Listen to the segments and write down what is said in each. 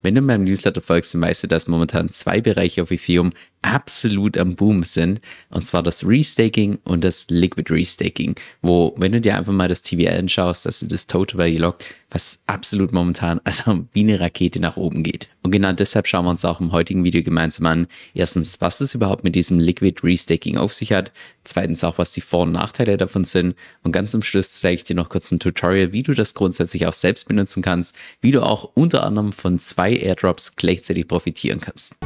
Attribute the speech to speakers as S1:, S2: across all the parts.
S1: Wenn du meinem Newsletter folgst, dann weißt du, dass momentan zwei Bereiche auf Ethereum absolut am Boom sind. Und zwar das Restaking und das Liquid Restaking. Wo, wenn du dir einfach mal das TVL anschaust, also das Total Value Locked, was absolut momentan, also wie eine Rakete nach oben geht. Und genau deshalb schauen wir uns auch im heutigen Video gemeinsam an. Erstens, was es überhaupt mit diesem Liquid Restaking auf sich hat. Zweitens auch, was die Vor- und Nachteile davon sind. Und ganz zum Schluss zeige ich dir noch kurz ein Tutorial, wie du das grundsätzlich auch selbst benutzen kannst, wie du auch unter anderem von zwei Airdrops gleichzeitig profitieren kannst.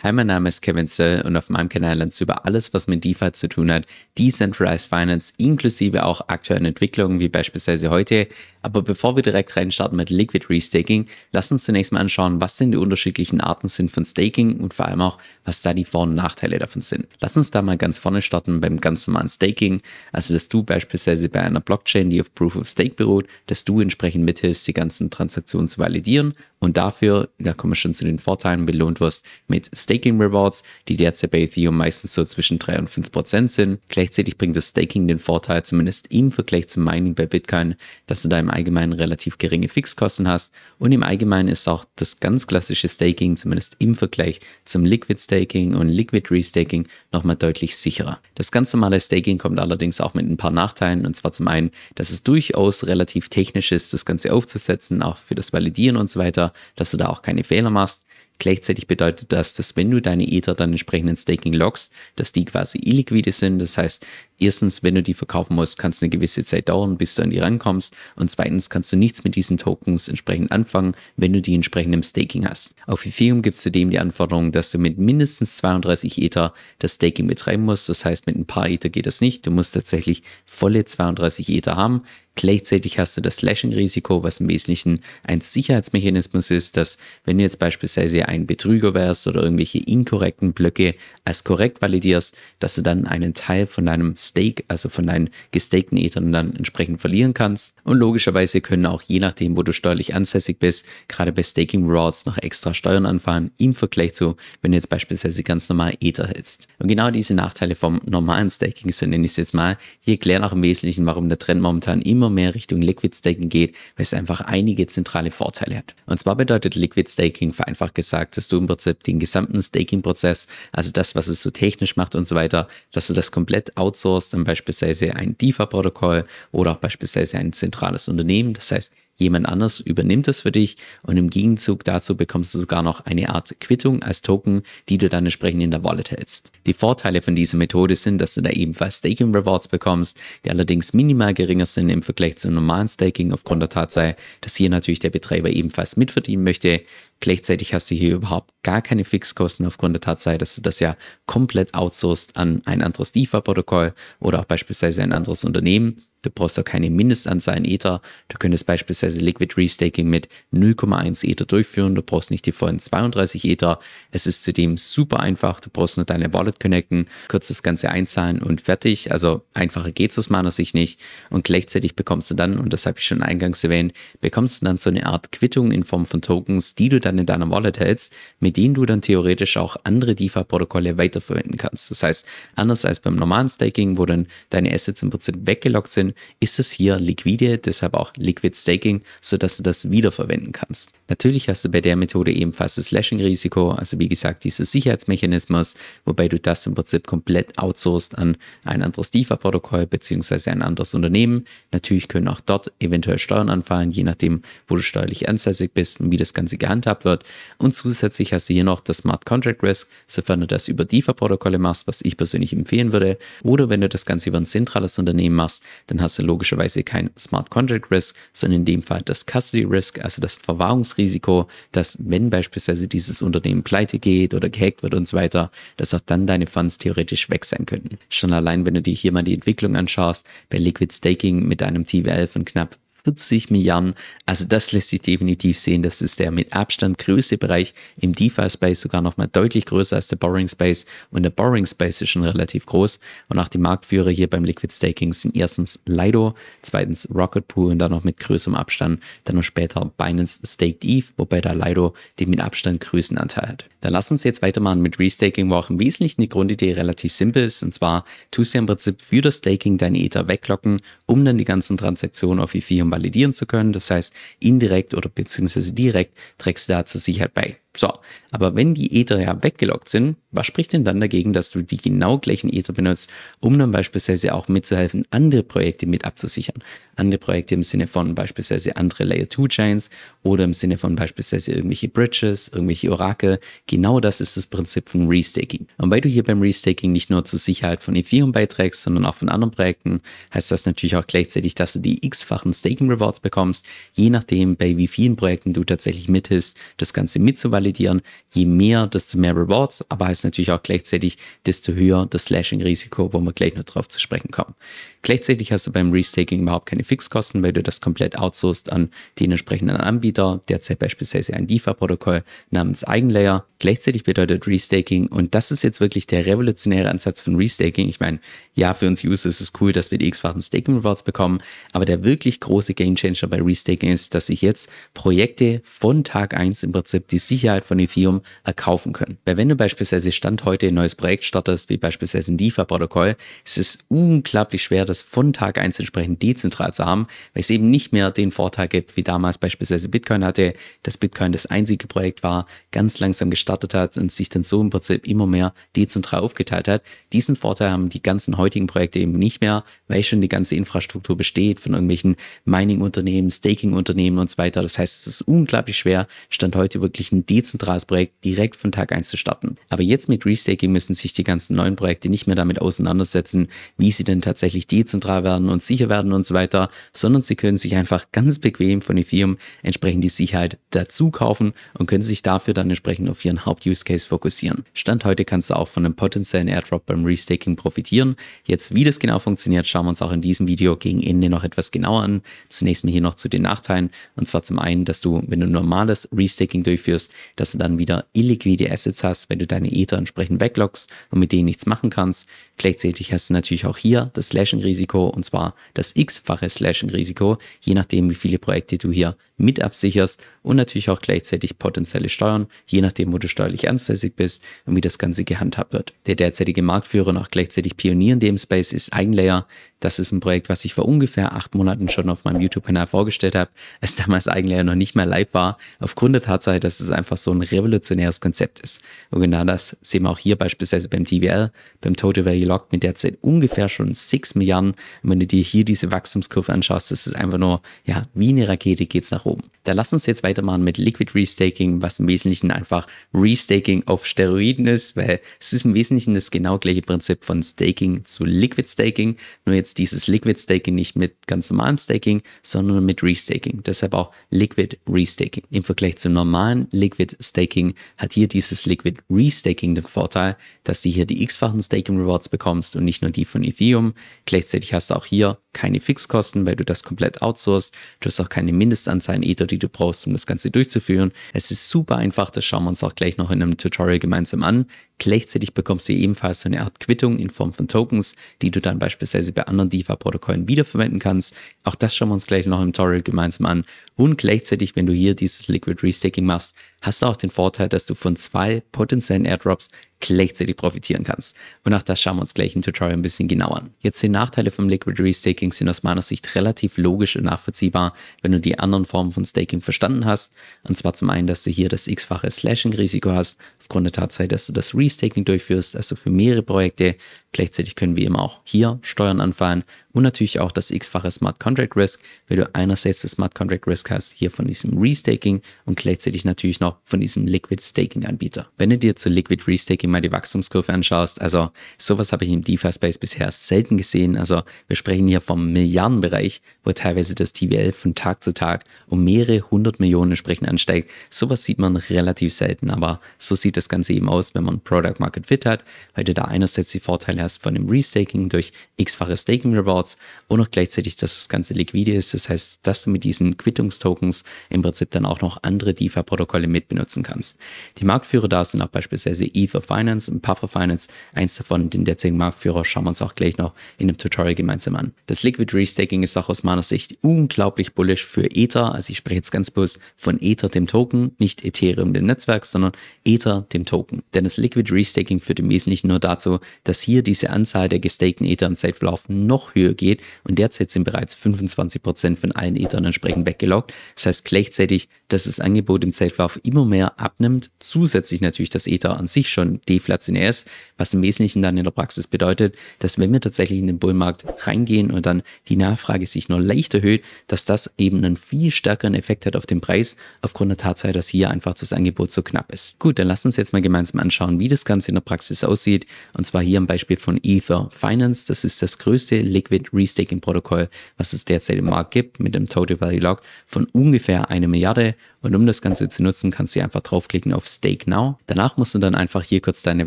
S1: Hi, mein Name ist Kevin Sell und auf meinem Kanal lernst du über alles, was mit DeFi zu tun hat, Decentralized Finance, inklusive auch aktuellen Entwicklungen, wie beispielsweise heute. Aber bevor wir direkt reinstarten mit Liquid Restaking, lass uns zunächst mal anschauen, was denn die unterschiedlichen Arten sind von Staking und vor allem auch, was da die Vor- und Nachteile davon sind. Lass uns da mal ganz vorne starten beim ganz normalen Staking, also dass du beispielsweise bei einer Blockchain, die auf Proof of Stake beruht, dass du entsprechend mithilfst, die ganzen Transaktionen zu validieren und dafür, da kommen wir schon zu den Vorteilen, belohnt wirst mit Staking Rewards, die derzeit bei Ethereum meistens so zwischen 3 und 5 Prozent sind. Gleichzeitig bringt das Staking den Vorteil, zumindest im Vergleich zum Mining bei Bitcoin, dass du da im Allgemeinen relativ geringe Fixkosten hast und im Allgemeinen ist auch das ganz klassische Staking, zumindest im Vergleich zum Liquid Staking und Liquid Restaking, nochmal deutlich sicherer. Das ganz normale Staking kommt allerdings auch mit ein paar Nachteilen und zwar zum einen, dass es durchaus relativ technisch ist, das Ganze aufzusetzen, auch für das Validieren und so weiter dass du da auch keine Fehler machst. Gleichzeitig bedeutet das, dass wenn du deine Ether dann entsprechend in Staking loggst, dass die quasi illiquide sind. Das heißt, erstens, wenn du die verkaufen musst, kann es eine gewisse Zeit dauern, bis du an die rankommst. Und zweitens kannst du nichts mit diesen Tokens entsprechend anfangen, wenn du die entsprechend im Staking hast. Auf Ethereum gibt es zudem die Anforderung, dass du mit mindestens 32 Ether das Staking betreiben musst. Das heißt, mit ein paar Ether geht das nicht. Du musst tatsächlich volle 32 Ether haben. Gleichzeitig hast du das Slashing-Risiko, was im Wesentlichen ein Sicherheitsmechanismus ist, dass wenn du jetzt beispielsweise ein Betrüger wärst oder irgendwelche inkorrekten Blöcke als korrekt validierst, dass du dann einen Teil von deinem Stake, also von deinen gestakten Ethern dann entsprechend verlieren kannst. Und logischerweise können auch je nachdem, wo du steuerlich ansässig bist, gerade bei Staking Rewards noch extra Steuern anfahren im Vergleich zu, wenn du jetzt beispielsweise ganz normal Ether hältst. Und genau diese Nachteile vom normalen Staking, so nenne ich es jetzt mal, die erklären auch im Wesentlichen, warum der Trend momentan immer mehr Richtung Liquid Staking geht, weil es einfach einige zentrale Vorteile hat. Und zwar bedeutet Liquid Staking vereinfacht gesagt, dass du im Prinzip den gesamten Staking-Prozess, also das, was es so technisch macht und so weiter, dass du das komplett outsourcest, dann beispielsweise ein DeFi-Protokoll oder auch beispielsweise ein zentrales Unternehmen. Das heißt, Jemand anders übernimmt das für dich und im Gegenzug dazu bekommst du sogar noch eine Art Quittung als Token, die du dann entsprechend in der Wallet hältst. Die Vorteile von dieser Methode sind, dass du da ebenfalls Staking Rewards bekommst, die allerdings minimal geringer sind im Vergleich zum normalen Staking aufgrund der Tatsache, dass hier natürlich der Betreiber ebenfalls mitverdienen möchte. Gleichzeitig hast du hier überhaupt gar keine Fixkosten aufgrund der Tatsache, dass du das ja komplett outsourced an ein anderes DeFi-Protokoll oder auch beispielsweise ein anderes Unternehmen. Du brauchst auch keine Mindestanzahl an Ether. Du könntest beispielsweise Liquid Restaking mit 0,1 Ether durchführen. Du brauchst nicht die vollen 32 Ether. Es ist zudem super einfach. Du brauchst nur deine Wallet connecten, kurz das Ganze einzahlen und fertig. Also einfacher geht es aus meiner Sicht nicht. Und gleichzeitig bekommst du dann, und das habe ich schon eingangs erwähnt, bekommst du dann so eine Art Quittung in Form von Tokens, die du dann in deiner Wallet hältst, mit denen du dann theoretisch auch andere DeFi-Protokolle weiterverwenden kannst. Das heißt, anders als beim normalen Staking, wo dann deine Assets im Prinzip weggelockt sind, ist es hier liquide, deshalb auch Liquid Staking, sodass du das wiederverwenden kannst. Natürlich hast du bei der Methode ebenfalls das Slashing-Risiko, also wie gesagt, dieses Sicherheitsmechanismus, wobei du das im Prinzip komplett outsourced an ein anderes DeFi-Protokoll bzw. ein anderes Unternehmen. Natürlich können auch dort eventuell Steuern anfallen, je nachdem, wo du steuerlich ansässig bist und wie das Ganze gehandhabt wird. Und zusätzlich hast du hier noch das Smart Contract Risk, sofern du das über DeFi-Protokolle machst, was ich persönlich empfehlen würde. Oder wenn du das Ganze über ein zentrales Unternehmen machst, dann hast du logischerweise kein Smart Contract Risk, sondern in dem Fall das Custody Risk, also das Verwahrungsrisiko Risiko, dass wenn beispielsweise dieses Unternehmen pleite geht oder gehackt wird und so weiter, dass auch dann deine Funds theoretisch weg sein könnten. Schon allein, wenn du dir hier mal die Entwicklung anschaust, bei Liquid Staking mit einem TVL von knapp 40 Milliarden. Also das lässt sich definitiv sehen. Das ist der mit Abstand größte Bereich im DeFi-Space, sogar nochmal deutlich größer als der Borrowing Space. Und der Borrowing Space ist schon relativ groß. Und auch die Marktführer hier beim Liquid Staking sind erstens Lido, zweitens Rocket Pool und dann noch mit größerem Abstand. Dann noch später Binance Staked ETH, wobei da Lido den mit Abstand größten Anteil hat. Dann lass uns jetzt weitermachen mit Restaking, wo auch im Wesentlichen die Grundidee relativ simpel ist. Und zwar tust du im Prinzip für das Staking deine Ether weglocken, um dann die ganzen Transaktionen auf Ethereum validieren zu können. Das heißt, indirekt oder beziehungsweise direkt trägst du da zur Sicherheit bei. So, aber wenn die Ether ja weggelockt sind, was spricht denn dann dagegen, dass du die genau gleichen Ether benutzt, um dann beispielsweise auch mitzuhelfen, andere Projekte mit abzusichern? Andere Projekte im Sinne von beispielsweise andere Layer 2 Chains oder im Sinne von beispielsweise irgendwelche Bridges, irgendwelche Orakel. Genau das ist das Prinzip von Restaking. Und weil du hier beim Restaking nicht nur zur Sicherheit von Ethereum beiträgst, sondern auch von anderen Projekten, heißt das natürlich auch gleichzeitig, dass du die x-fachen Staking Rewards bekommst, je nachdem, bei wie vielen Projekten du tatsächlich mithilfst, das Ganze mitzuvalidieren validieren. Je mehr, desto mehr Rewards, aber heißt natürlich auch gleichzeitig, desto höher das Slashing-Risiko, wo wir gleich noch drauf zu sprechen kommen. Gleichzeitig hast du beim Restaking überhaupt keine Fixkosten, weil du das komplett outsourced an den entsprechenden Anbieter, derzeit beispielsweise ein DeFi-Protokoll namens Eigenlayer. Gleichzeitig bedeutet Restaking, und das ist jetzt wirklich der revolutionäre Ansatz von Restaking. Ich meine, ja, für uns User ist es cool, dass wir die x-fachen Staking Rewards bekommen, aber der wirklich große Gamechanger bei Restaking ist, dass sich jetzt Projekte von Tag 1 im Prinzip die Sicherheit von Ethereum erkaufen können. Weil wenn du beispielsweise Stand heute ein neues Projekt startest, wie beispielsweise ein DeFi-Protokoll, ist es unglaublich schwer, das von Tag 1 entsprechend dezentral zu haben, weil es eben nicht mehr den Vorteil gibt, wie damals beispielsweise Bitcoin hatte, dass Bitcoin das einzige Projekt war, ganz langsam gestartet hat und sich dann so im Prinzip immer mehr dezentral aufgeteilt hat. Diesen Vorteil haben die ganzen heutigen Projekte eben nicht mehr, weil schon die ganze Infrastruktur besteht von irgendwelchen Mining-Unternehmen, Staking-Unternehmen und so weiter. Das heißt, es ist unglaublich schwer, Stand heute wirklich ein dezentrales Projekt direkt von Tag 1 zu starten. Aber jetzt mit Restaking müssen sich die ganzen neuen Projekte nicht mehr damit auseinandersetzen, wie sie denn tatsächlich dezentral werden und sicher werden und so weiter, sondern sie können sich einfach ganz bequem von Ethereum entsprechend die Sicherheit dazu kaufen und können sich dafür dann entsprechend auf ihren Haupt-Use-Case fokussieren. Stand heute kannst du auch von einem potenziellen Airdrop beim Restaking profitieren. Jetzt, wie das genau funktioniert, schauen wir uns auch in diesem Video gegen Ende noch etwas genauer an. Zunächst mal hier noch zu den Nachteilen. Und zwar zum einen, dass du, wenn du normales Restaking durchführst, dass du dann wieder illiquide Assets hast, wenn du deine Ether entsprechend weglockst und mit denen nichts machen kannst. Gleichzeitig hast du natürlich auch hier das Slashing-Risiko und zwar das x-fache Slashing-Risiko, je nachdem, wie viele Projekte du hier mit absicherst und natürlich auch gleichzeitig potenzielle Steuern, je nachdem, wo du steuerlich ansässig bist und wie das Ganze gehandhabt wird. Der derzeitige Marktführer und auch gleichzeitig Pionier in dem Space ist Eigenlayer. Das ist ein Projekt, was ich vor ungefähr acht Monaten schon auf meinem YouTube-Kanal vorgestellt habe, als damals Eigenlayer noch nicht mehr live war, aufgrund der Tatsache, dass es einfach so ein revolutionäres Konzept ist. Und genau das sehen wir auch hier beispielsweise beim TVL, beim Total Value Locked mit derzeit ungefähr schon 6 Milliarden. Und wenn du dir hier diese Wachstumskurve anschaust, das ist einfach nur, ja, wie eine Rakete geht's nach oben. Da lass uns jetzt weitermachen mit Liquid Restaking, was im Wesentlichen einfach Restaking auf Steroiden ist, weil es ist im Wesentlichen das genau gleiche Prinzip von Staking zu Liquid Staking, nur jetzt dieses Liquid Staking nicht mit ganz normalem Staking, sondern mit Restaking. Deshalb auch Liquid Restaking. Im Vergleich zum normalen Liquid Staking hat hier dieses Liquid Restaking den Vorteil, dass du hier die x-fachen Staking Rewards bekommst und nicht nur die von Ethereum. Gleichzeitig hast du auch hier keine Fixkosten, weil du das komplett outsourcest. Du hast auch keine Mindestanzahl an Ether, die du brauchst, um das Ganze durchzuführen. Es ist super einfach, das schauen wir uns auch gleich noch in einem Tutorial gemeinsam an. Gleichzeitig bekommst du ebenfalls so eine Art Quittung in Form von Tokens, die du dann beispielsweise bei anderen DeFi-Protokollen wiederverwenden kannst. Auch das schauen wir uns gleich noch im Tutorial gemeinsam an. Und gleichzeitig, wenn du hier dieses Liquid Restaking machst, hast du auch den Vorteil, dass du von zwei potenziellen Airdrops gleichzeitig profitieren kannst. Und auch das schauen wir uns gleich im Tutorial ein bisschen genauer an. Jetzt die Nachteile vom Liquid Restaking sind aus meiner Sicht relativ logisch und nachvollziehbar, wenn du die anderen Formen von Staking verstanden hast. Und zwar zum einen, dass du hier das x-fache Slashing-Risiko hast, aufgrund der Tatsache, dass du das Restaking durchführst, also für mehrere Projekte. Gleichzeitig können wir eben auch hier Steuern anfallen und natürlich auch das x-fache Smart Contract Risk, weil du einerseits das Smart Contract Risk hast, hier von diesem Restaking und gleichzeitig natürlich noch von diesem Liquid Staking Anbieter. Wenn du dir zu Liquid Restaking mal die Wachstumskurve anschaust, also sowas habe ich im DeFi-Space bisher selten gesehen. Also wir sprechen hier vom Milliardenbereich, wo teilweise das TVL von Tag zu Tag um mehrere hundert Millionen entsprechend ansteigt. Sowas sieht man relativ selten, aber so sieht das Ganze eben aus, wenn man Product Market Fit hat, weil du da einerseits die Vorteile hast von dem Restaking durch x-fache Staking Rewards Rewards und auch gleichzeitig, dass das Ganze liquide ist. Das heißt, dass du mit diesen Quittungstokens im Prinzip dann auch noch andere DeFi-Protokolle mitbenutzen kannst. Die Marktführer da sind auch beispielsweise Ether Finance und Puffer Finance. Eins davon, den derzeitigen Marktführer, schauen wir uns auch gleich noch in einem Tutorial gemeinsam an. Das Liquid Restaking ist auch aus meiner Sicht unglaublich bullish für Ether. Also ich spreche jetzt ganz bewusst von Ether, dem Token, nicht Ethereum, dem Netzwerk, sondern Ether, dem Token. Denn das Liquid Restaking führt im Wesentlichen nur dazu, dass hier diese Anzahl der gestakten Ether im Zeitverlauf noch höher geht und derzeit sind bereits 25% von allen Ethern entsprechend weggeloggt. Das heißt gleichzeitig, dass das Angebot im Zeitverlauf immer mehr abnimmt, zusätzlich natürlich das Ether an sich schon deflationär ist, was im Wesentlichen dann in der Praxis bedeutet, dass wenn wir tatsächlich in den Bullmarkt reingehen und dann die Nachfrage sich nur leicht erhöht, dass das eben einen viel stärkeren Effekt hat auf den Preis, aufgrund der Tatsache, dass hier einfach das Angebot so knapp ist. Gut, dann lass uns jetzt mal gemeinsam anschauen, wie das Ganze in der Praxis aussieht. Und zwar hier am Beispiel von Ether Finance. Das ist das größte Liquid Restaking Protokoll, was es derzeit im Markt gibt, mit einem Total Value Lock von ungefähr eine Milliarde. Und um das Ganze zu nutzen, kannst du einfach draufklicken auf Stake Now. Danach musst du dann einfach hier kurz deine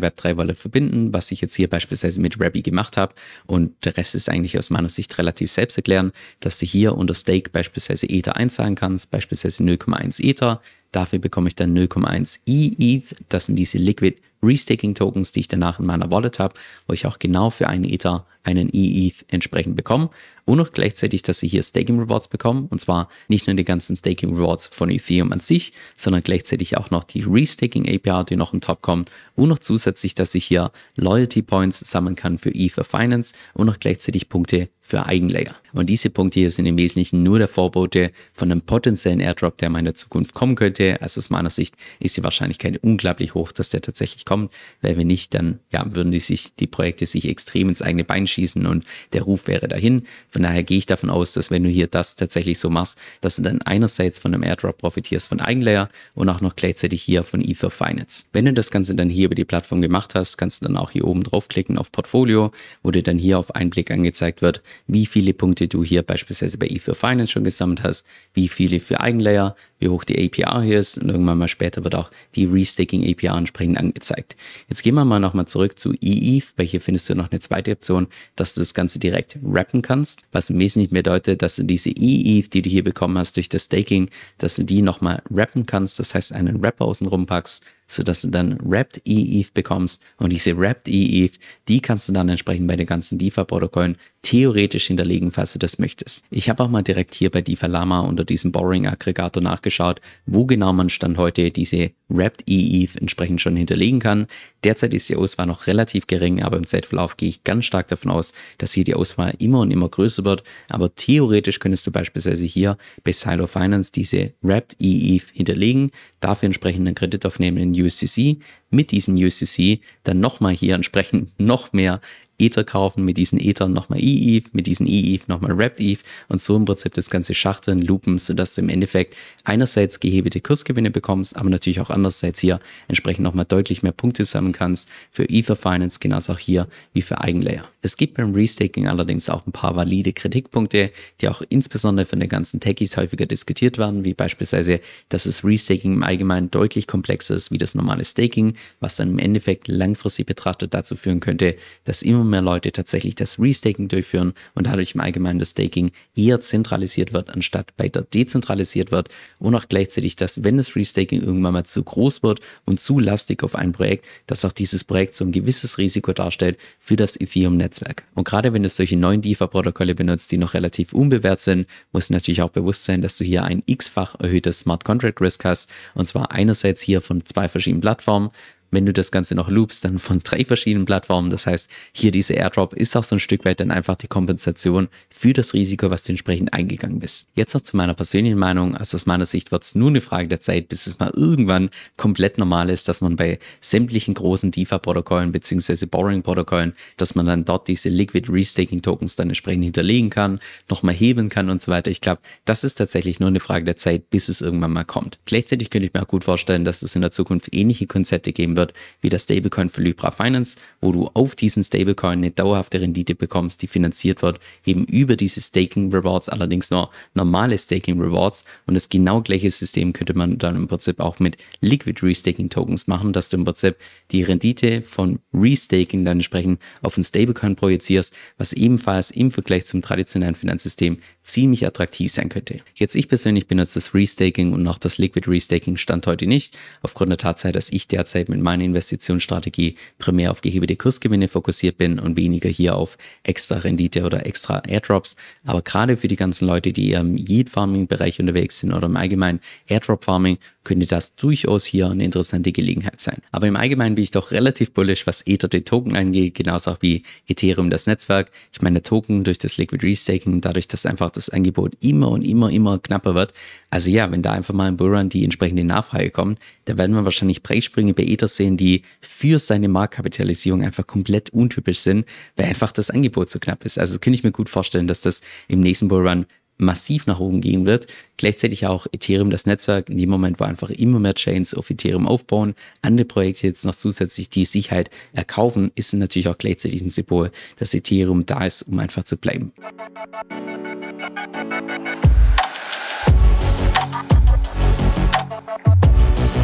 S1: Web3-Wallet verbinden, was ich jetzt hier beispielsweise mit Rabby gemacht habe. Und der Rest ist eigentlich aus meiner Sicht relativ selbst erklären, dass du hier unter Stake beispielsweise Ether einzahlen kannst, beispielsweise 0,1 Ether. Dafür bekomme ich dann 0,1 EETH. Das sind diese Liquid Restaking Tokens, die ich danach in meiner Wallet habe, wo ich auch genau für einen Ether einen EETH entsprechend bekomme und auch gleichzeitig, dass sie hier Staking Rewards bekommen und zwar nicht nur die ganzen Staking Rewards von Ethereum an sich, sondern gleichzeitig auch noch die Restaking APR, die noch on top kommt und noch zusätzlich, dass ich hier Loyalty Points sammeln kann für Ether Finance und noch gleichzeitig Punkte für Eigenlayer. Und diese Punkte hier sind im Wesentlichen nur der Vorbote von einem potenziellen Airdrop, der mal in der Zukunft kommen könnte. Also aus meiner Sicht ist die Wahrscheinlichkeit unglaublich hoch, dass der tatsächlich kommt, weil wenn nicht, dann ja, würden die sich, die Projekte sich extrem ins eigene Bein schießen und der Ruf wäre dahin. Von daher gehe ich davon aus, dass wenn du hier das tatsächlich so machst, dass du dann einerseits von einem Airdrop profitierst von Eigenlayer und auch noch gleichzeitig hier von Ether Finance. Wenn du das Ganze dann hier über die Plattform gemacht hast, kannst du dann auch hier oben draufklicken auf Portfolio, wo dir dann hier auf einen Blick angezeigt wird, wie viele Punkte du hier beispielsweise bei Ether Finance schon gesammelt hast, wie viele für Eigenlayer, wie hoch die APR hier ist. Und irgendwann mal später wird auch die Restaking APR entsprechend angezeigt. Jetzt gehen wir mal nochmal zurück zu EETH, weil hier findest du noch eine zweite Option, dass du das Ganze direkt rappen kannst, was im Wesentlichen bedeutet, dass du diese EETH, die du hier bekommen hast durch das Staking, dass du die nochmal rappen kannst, das heißt einen Rapper außenrum packst sodass du dann Wrapped EETH bekommst und diese Wrapped EETH, die kannst du dann entsprechend bei den ganzen DeFi-Protokollen theoretisch hinterlegen, falls du das möchtest. Ich habe auch mal direkt hier bei DeFi Lama unter diesem Borrowing-Aggregator nachgeschaut, wo genau man Stand heute diese Wrapped EETH entsprechend schon hinterlegen kann. Derzeit ist die Auswahl noch relativ gering, aber im Zeitverlauf gehe ich ganz stark davon aus, dass hier die Auswahl immer und immer größer wird. Aber theoretisch könntest du beispielsweise hier bei Silo Finance diese Wrapped EETH hinterlegen, dafür entsprechend einen Kredit aufnehmen in USCC, mit diesen USCC dann nochmal hier entsprechend noch mehr Ether kaufen, mit diesen Ethern nochmal EETH, mit diesen EETH nochmal Wrapped ETH und so im Prinzip das ganze Schachteln, Loopen, sodass du im Endeffekt einerseits gehebelte Kursgewinne bekommst, aber natürlich auch andererseits hier entsprechend nochmal deutlich mehr Punkte sammeln kannst für Ether Finance, genauso auch hier wie für Eigenlayer. Es gibt beim Restaking allerdings auch ein paar valide Kritikpunkte, die auch insbesondere von den ganzen Techies häufiger diskutiert werden, wie beispielsweise, dass das Restaking im Allgemeinen deutlich komplexer ist wie das normale Staking, was dann im Endeffekt langfristig betrachtet dazu führen könnte, dass immer mehr Leute tatsächlich das Restaking durchführen und dadurch im Allgemeinen das Staking eher zentralisiert wird, anstatt weiter dezentralisiert wird. Und auch gleichzeitig, dass wenn das Restaking irgendwann mal zu groß wird und zu lastig auf ein Projekt, dass auch dieses Projekt so ein gewisses Risiko darstellt für das Ethereum-Netzwerk. Und gerade wenn du solche neuen DeFi-Protokolle benutzt, die noch relativ unbewährt sind, muss natürlich auch bewusst sein, dass du hier ein x-fach erhöhtes Smart Contract Risk hast. Und zwar einerseits hier von zwei verschiedenen Plattformen, wenn du das Ganze noch loopst, dann von drei verschiedenen Plattformen. Das heißt, hier diese Airdrop ist auch so ein Stück weit dann einfach die Kompensation für das Risiko, was du entsprechend eingegangen bist. Jetzt noch zu meiner persönlichen Meinung. Also aus meiner Sicht wird es nur eine Frage der Zeit, bis es mal irgendwann komplett normal ist, dass man bei sämtlichen großen DeFi-Protokollen bzw. Borrowing-Protokollen, dass man dann dort diese Liquid Restaking-Tokens dann entsprechend hinterlegen kann, nochmal heben kann und so weiter. Ich glaube, das ist tatsächlich nur eine Frage der Zeit, bis es irgendwann mal kommt. Gleichzeitig könnte ich mir auch gut vorstellen, dass es in der Zukunft ähnliche Konzepte geben wird, wird wie der Stablecoin für Libra Finance, wo du auf diesen Stablecoin eine dauerhafte Rendite bekommst, die finanziert wird eben über diese Staking Rewards, allerdings nur normale Staking Rewards und das genau gleiche System könnte man dann im Prinzip auch mit Liquid Restaking Tokens machen, dass du im Prinzip die Rendite von Restaking dann entsprechend auf ein Stablecoin projizierst, was ebenfalls im Vergleich zum traditionellen Finanzsystem ziemlich attraktiv sein könnte. Jetzt ich persönlich benutze das Restaking und auch das Liquid Restaking Stand heute nicht, aufgrund der Tatsache, dass ich derzeit mit meiner Investitionsstrategie primär auf gehebete Kursgewinne fokussiert bin und weniger hier auf extra Rendite oder extra Airdrops. Aber gerade für die ganzen Leute, die im Yield Farming Bereich unterwegs sind oder im allgemeinen Airdrop Farming, könnte das durchaus hier eine interessante Gelegenheit sein. Aber im Allgemeinen bin ich doch relativ bullish, was Ether den Token angeht, genauso auch wie Ethereum das Netzwerk. Ich meine, der Token durch das Liquid Restaking, dadurch, dass einfach das Angebot immer und immer, immer knapper wird. Also ja, wenn da einfach mal im Bullrun die entsprechende Nachfrage kommt, da werden wir wahrscheinlich Preissprünge bei Ether sehen, die für seine Marktkapitalisierung einfach komplett untypisch sind, weil einfach das Angebot so knapp ist. Also könnte ich mir gut vorstellen, dass das im nächsten Bullrun massiv nach oben gehen wird. Gleichzeitig auch Ethereum, das Netzwerk, in dem Moment, wo einfach immer mehr Chains auf Ethereum aufbauen, andere Projekte jetzt noch zusätzlich die Sicherheit erkaufen, ist natürlich auch gleichzeitig ein Symbol, dass Ethereum da ist, um einfach zu bleiben.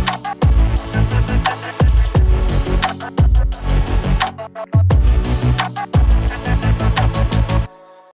S1: Bye.